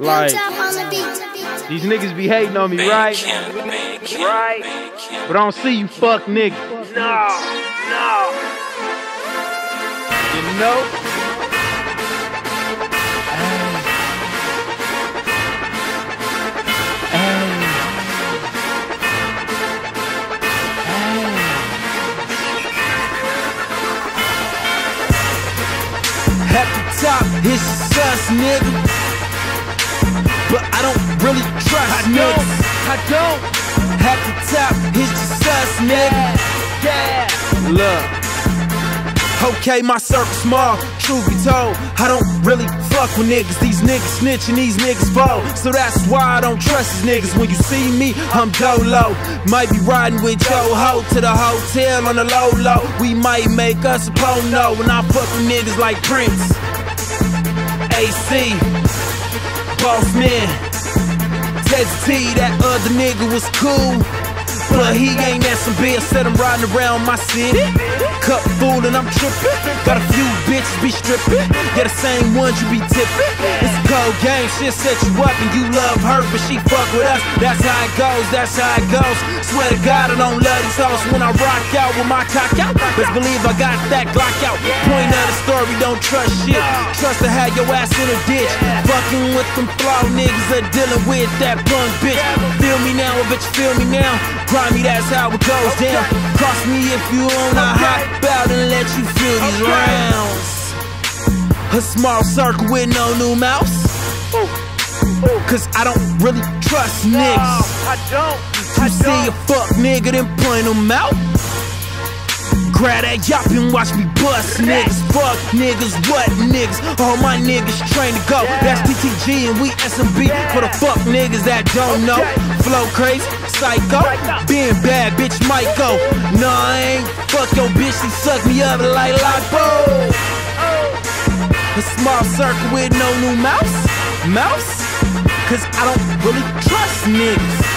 Like, these niggas be hating on me, right? Right? But I don't see you fuck niggas. No, no. You know? Top, it's sus, nigga. But I don't really trust I niggas. don't, I don't. At the top, it's just us, nigga. Yeah. Look. Okay, my circle small, truth be told, I don't really fuck with niggas. These niggas snitch and these niggas fold. So that's why I don't trust these niggas. When you see me, I'm dolo. Might be riding with Joe Ho to the hotel on the low low. We might make us a no when I fuck with niggas like Prince, AC, Boss Man, Ted T. That other nigga was cool. But he ain't that some said I'm riding around my city. Cup full and I'm tripping. Got a few bitches be stripping. Yeah, the same ones you be tipping. It's a cold game, shit set you up and you love her, but she fuck with us. That's how it goes, that's how it goes. Swear to God, I don't love these hoes when I rock out with my cock out. Best believe I got that Glock out. Point of the story, don't trust shit. Trust to have your ass in a ditch. Fucking with them flaw niggas that dealing with that punk bitch. Feel me now, bitch, feel me now. Grimy, that's how it goes down. Cross me if you wanna hop out and let you feel these rounds. A small circle with no new mouse. Cause I don't really trust niggas. I don't. I You see a fuck nigga, then point him out. Grab that yop and watch me bust niggas. Fuck niggas, what niggas? All my niggas trained to go. That's TTG and we SMB for the fuck niggas that don't know. Flow crazy, psycho. Being bad, bitch might go. No, I ain't fuck your bitch, she suck me up like Lockbo. A small circle with no new mouse. Mouse? Cause I don't really trust niggas.